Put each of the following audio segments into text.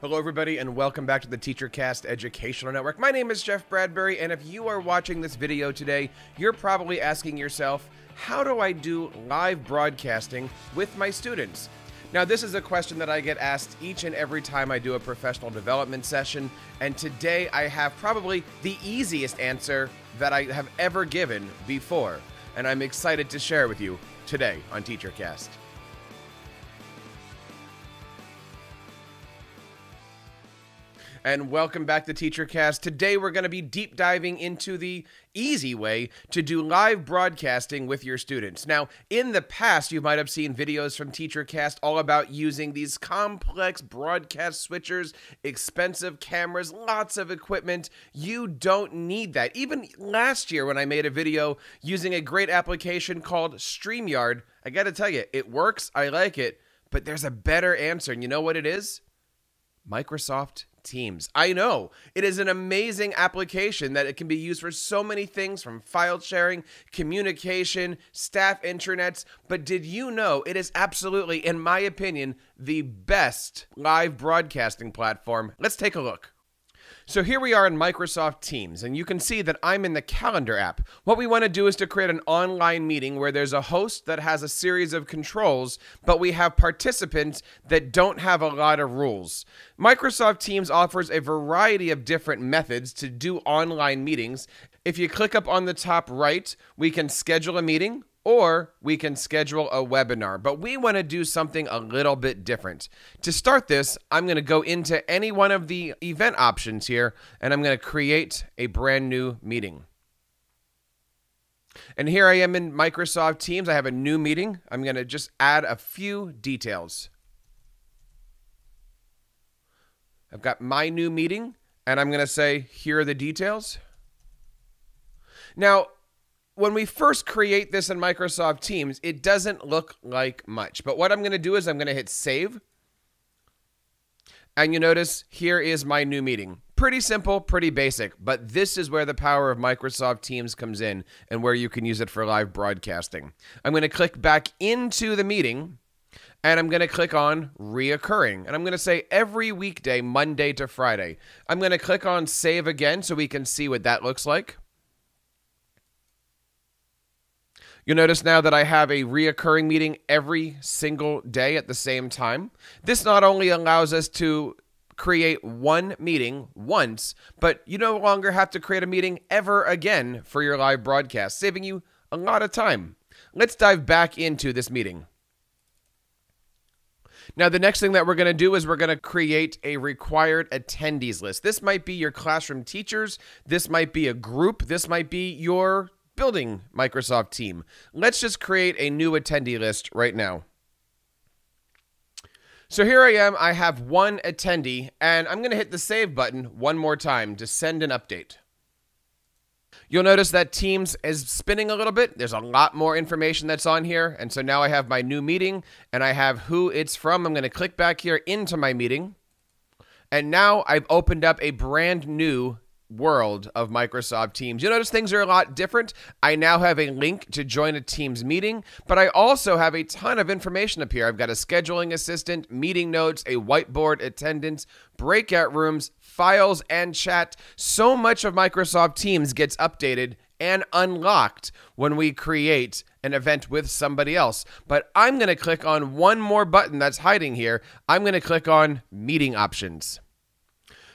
Hello, everybody, and welcome back to the TeacherCast Educational Network. My name is Jeff Bradbury, and if you are watching this video today, you're probably asking yourself, how do I do live broadcasting with my students? Now, this is a question that I get asked each and every time I do a professional development session, and today I have probably the easiest answer that I have ever given before, and I'm excited to share with you today on TeacherCast. And welcome back to TeacherCast. Today we're going to be deep diving into the easy way to do live broadcasting with your students. Now, in the past, you might have seen videos from TeacherCast all about using these complex broadcast switchers, expensive cameras, lots of equipment. You don't need that. Even last year, when I made a video using a great application called StreamYard, I got to tell you, it works. I like it. But there's a better answer. And you know what it is? Microsoft Teams. I know it is an amazing application that it can be used for so many things from file sharing, communication, staff intranets. But did you know it is absolutely, in my opinion, the best live broadcasting platform? Let's take a look. So here we are in Microsoft Teams, and you can see that I'm in the Calendar app. What we want to do is to create an online meeting where there's a host that has a series of controls, but we have participants that don't have a lot of rules. Microsoft Teams offers a variety of different methods to do online meetings. If you click up on the top right, we can schedule a meeting, or we can schedule a webinar, but we want to do something a little bit different. To start this, I'm going to go into any one of the event options here and I'm going to create a brand new meeting. And here I am in Microsoft Teams. I have a new meeting. I'm going to just add a few details. I've got my new meeting and I'm going to say, here are the details. Now, when we first create this in Microsoft Teams, it doesn't look like much. But what I'm going to do is I'm going to hit save. And you notice here is my new meeting. Pretty simple, pretty basic, but this is where the power of Microsoft Teams comes in and where you can use it for live broadcasting. I'm going to click back into the meeting and I'm going to click on reoccurring. And I'm going to say every weekday, Monday to Friday. I'm going to click on save again so we can see what that looks like. You'll notice now that I have a reoccurring meeting every single day at the same time. This not only allows us to create one meeting once, but you no longer have to create a meeting ever again for your live broadcast, saving you a lot of time. Let's dive back into this meeting. Now, the next thing that we're going to do is we're going to create a required attendees list. This might be your classroom teachers. This might be a group. This might be your building Microsoft team. Let's just create a new attendee list right now. So here I am, I have one attendee, and I'm going to hit the save button one more time to send an update. You'll notice that Teams is spinning a little bit. There's a lot more information that's on here. And so now I have my new meeting and I have who it's from. I'm going to click back here into my meeting. And now I've opened up a brand new world of Microsoft Teams. You notice things are a lot different. I now have a link to join a Teams meeting, but I also have a ton of information up here. I've got a scheduling assistant, meeting notes, a whiteboard, attendance, breakout rooms, files, and chat. So much of Microsoft Teams gets updated and unlocked when we create an event with somebody else. But I'm going to click on one more button that's hiding here. I'm going to click on meeting options.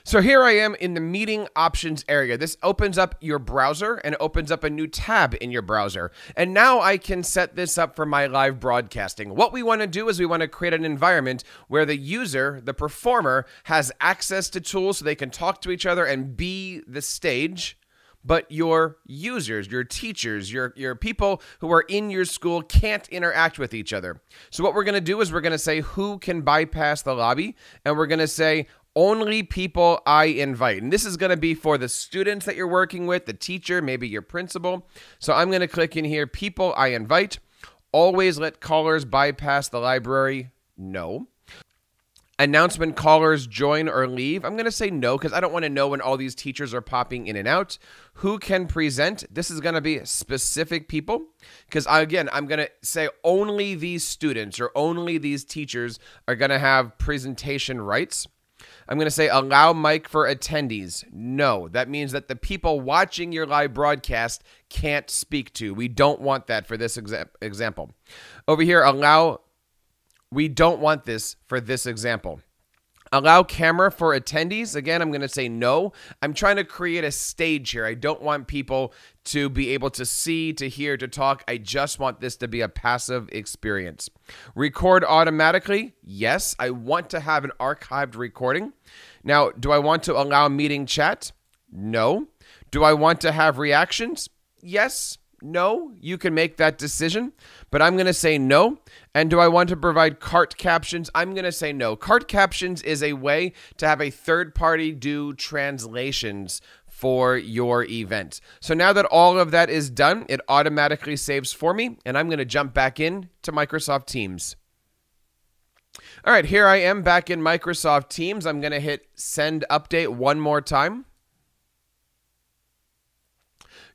So here I am in the meeting options area. This opens up your browser and opens up a new tab in your browser. And now I can set this up for my live broadcasting. What we want to do is we want to create an environment where the user, the performer, has access to tools so they can talk to each other and be the stage but your users, your teachers, your your people who are in your school can't interact with each other. So what we're going to do is we're going to say who can bypass the lobby and we're going to say only people I invite. And this is going to be for the students that you're working with, the teacher, maybe your principal. So I'm going to click in here, people I invite. Always let callers bypass the library. No. Announcement callers join or leave. I'm going to say no because I don't want to know when all these teachers are popping in and out. Who can present? This is going to be specific people because, again, I'm going to say only these students or only these teachers are going to have presentation rights. I'm going to say allow mic for attendees. No, that means that the people watching your live broadcast can't speak to. We don't want that for this exa- example. Over here, allow, we don't want this for this example. Allow camera for attendees. Again, I'm going to say no. I'm trying to create a stage here. I don't want people to be able to see, to hear, to talk. I just want this to be a passive experience. Record automatically. Yes, I want to have an archived recording. Now, do I want to allow meeting chat? No. Do I want to have reactions? Yes. No, you can make that decision, but I'm going to say no. And do I want to provide cart captions? I'm going to say no. Cart captions is a way to have a third party do translations for your event. So now that all of that is done, it automatically saves for me, and I'm going to jump back in to Microsoft Teams. All right, here I am back in Microsoft Teams. I'm going to hit send update one more time.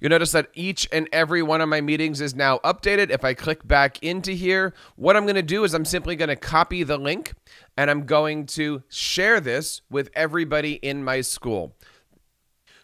You'll notice that each and every one of my meetings is now updated. If I click back into here, what I'm going to do is I'm simply going to copy the link and I'm going to share this with everybody in my school.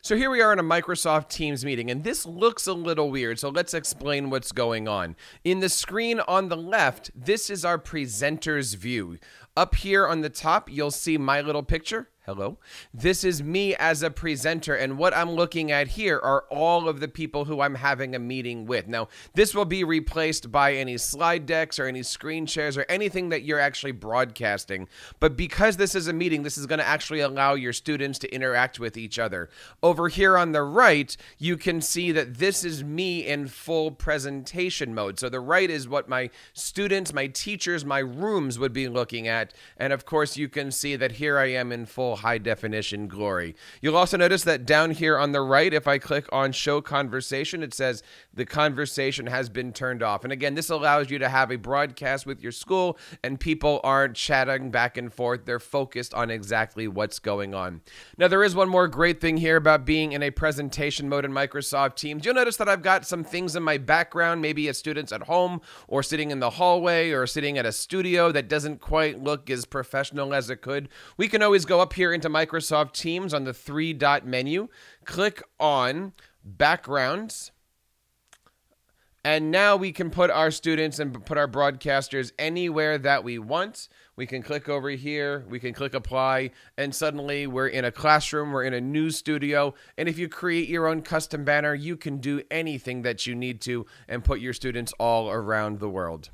So here we are in a Microsoft Teams meeting, and this looks a little weird, so let's explain what's going on. In the screen on the left, this is our presenter's view. Up here on the top, you'll see my little picture. Hello. This is me as a presenter, and what I'm looking at here are all of the people who I'm having a meeting with. Now, this will be replaced by any slide decks or any screen shares or anything that you're actually broadcasting. But because this is a meeting, this is going to actually allow your students to interact with each other. Over here on the right, you can see that this is me in full presentation mode. So the right is what my students, my teachers, my rooms would be looking at. And of course, you can see that here I am in full high definition glory. You'll also notice that down here on the right, if I click on show conversation, it says the conversation has been turned off. And again, this allows you to have a broadcast with your school and people aren't chatting back and forth. They're focused on exactly what's going on. Now, there is one more great thing here about being in a presentation mode in Microsoft Teams. You'll notice that I've got some things in my background, maybe as students at home or sitting in the hallway or sitting at a studio that doesn't quite look as professional as it could. We can always go up here here into Microsoft Teams on the three dot menu, click on backgrounds. And now we can put our students and put our broadcasters anywhere that we want. We can click over here, we can click apply, and suddenly we're in a classroom, we're in a news studio. And if you create your own custom banner, you can do anything that you need to and put your students all around the world.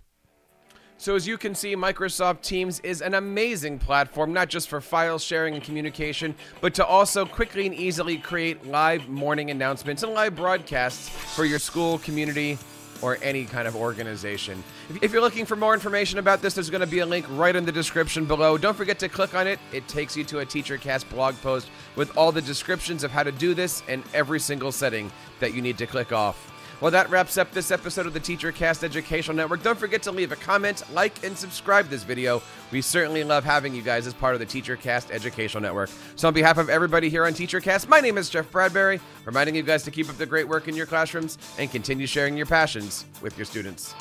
So as you can see, Microsoft Teams is an amazing platform, not just for file sharing and communication, but to also quickly and easily create live morning announcements and live broadcasts for your school, community, or any kind of organization. If you're looking for more information about this, there's going to be a link right in the description below. Don't forget to click on it. It takes you to a TeacherCast blog post with all the descriptions of how to do this and every single setting that you need to click off. Well, that wraps up this episode of the TeacherCast Educational Network. Don't forget to leave a comment, like, and subscribe to this video. We certainly love having you guys as part of the TeacherCast Educational Network. So on behalf of everybody here on TeacherCast, my name is Jeff Bradbury, reminding you guys to keep up the great work in your classrooms and continue sharing your passions with your students.